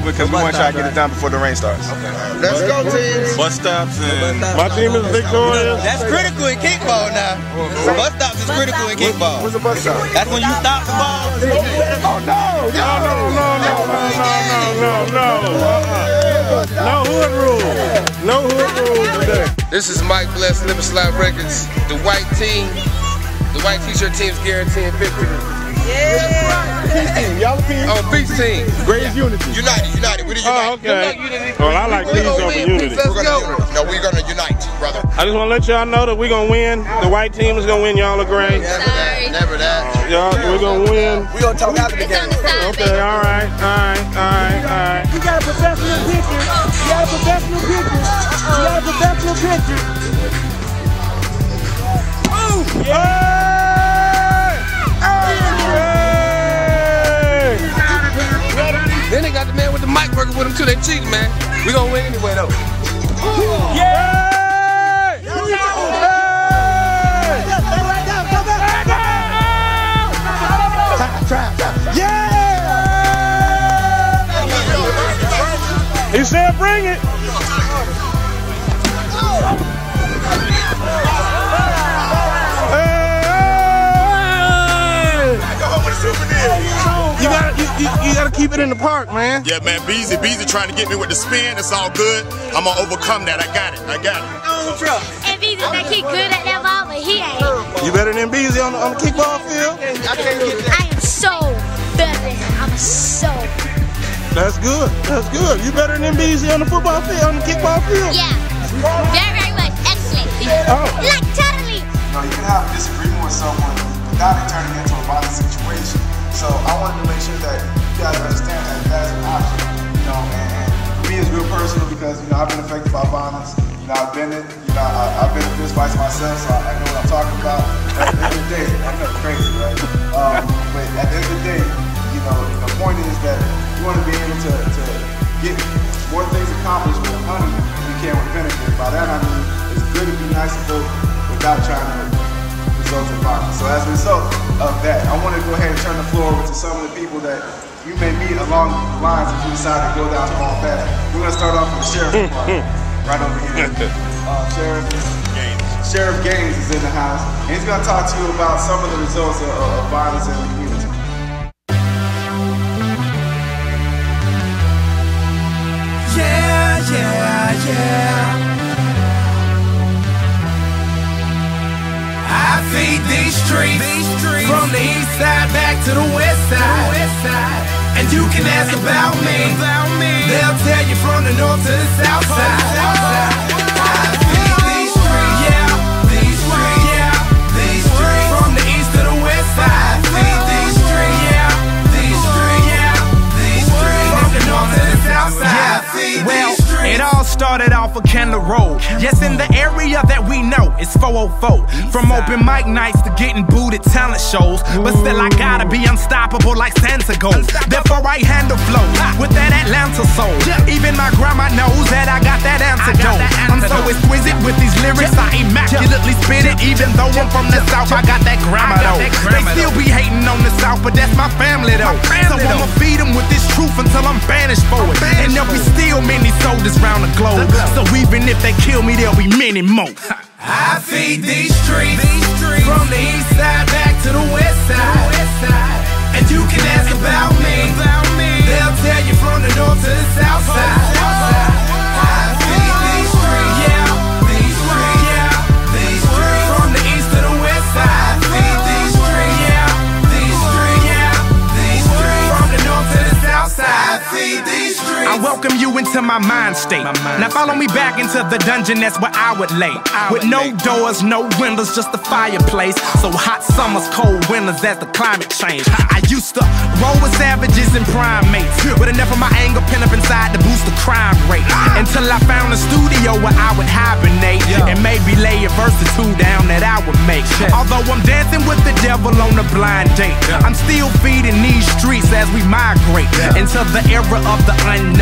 moving because we want to try to get it done before the rain starts. Let's go, teams. Bus stops and My team is victorious. That's critical in kickball now. Bus stops is critical in kickball. what's a bus stop? That's when you stop the ball. Oh no! No, no, no, no, no, no, no, no. Uh-uh. No hood rules. No hood rules today. This is Mike Bless, Liver Slap Records. The white team, the white t-shirt team's guaranteeing victory. Y'all team. Oh, Beach team. Greatest unity. United, United. We're the Oh, United. okay. Well, I like peace over unity. We're gonna, no, we're gonna unite, brother. I just want to let y'all know that we're going to win. The white team is going to win. Y'all are great. Sorry. Never that. Y'all, we're going to win. We gonna talk after the It's game. Okay, all right, all right, all right, all right. You got a professional picture. You got a professional picture. You got a professional picture. Oh, then man with the mic working with him too. They cheating, man. We gonna win anyway, though. He said, bring it. Keep it in the park, man. Yeah, man, Beezy, Beezy trying to get me with the spin. It's all good. I'm gonna overcome that. I got it. I got it. And Beezy think he good at that ball, but he ain't. You better than Beezy on the, on the kickball field. I am so better than him. I'm so. That's good. That's good. You better than Beezy on the football field, on the kickball field. Yeah. Very, very much. Excellent. Oh. Like totally. You know, you can have a disagreement with someone without it turning into a violent situation. So I wanted to make sure that you guys understand that that's an option. You know, and, and for me it's real personal because you know I've been affected by violence. You know, I've been it. You know, I, I've been in fist myself, so I, I know what I'm talking about. At the end of the day, I know it's crazy, right? Um, but at the end of the day, you know, the point is that you want to be able to, to get more things accomplished with money than you can with benefits. By that I mean it's good to be nice to folks without trying to result in violence. So as a result of that, I want to go ahead and turn the floor over to some of the people that you may meet along the lines if you decide to go down the wrong path. We're going to start off with the sheriff department, right over here. Uh, sheriff, Sheriff Gaines is in the house, and he's going to talk to you about some of the results of, of violence in the community. Yeah, yeah, yeah. To the west side. And you can ask about me. They'll tell you from the north to the south side. Of Kendall Road. Yes, in the area that we know, it's 404. From open mic nights to getting booted talent shows. But still, I gotta be unstoppable like Santogold. Therefore, I handle flow with that Atlanta soul. Even my grandma knows that I got that antidote. I'm so exquisite with these lyrics, I immaculately spit it. Even though I'm from the South, I got that grammar though. They still be hating on the South, but that's my family though. So I'ma feed them with this truth until I'm banished for it. And there'll be still me, there'll be many more. I feed these streets, from the east side back to the west I welcome you into my mind state. Now follow me back into the dungeon, that's where I would lay. With no doors, no windows, just a fireplace. So hot summers, cold winters, that's the climate change. I used to roll with savages and primates. With enough of my anger pent up inside to boost the crime rate. Until I found a studio where I would hibernate. And maybe lay a verse or two down that I would make. Although I'm dancing with the devil on a blind date. I'm still feeding these streets as we migrate into the era of the unknown.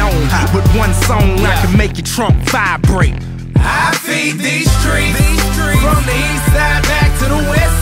With one song, I can make your trunk vibrate. I feed these streets, from the east side back to the west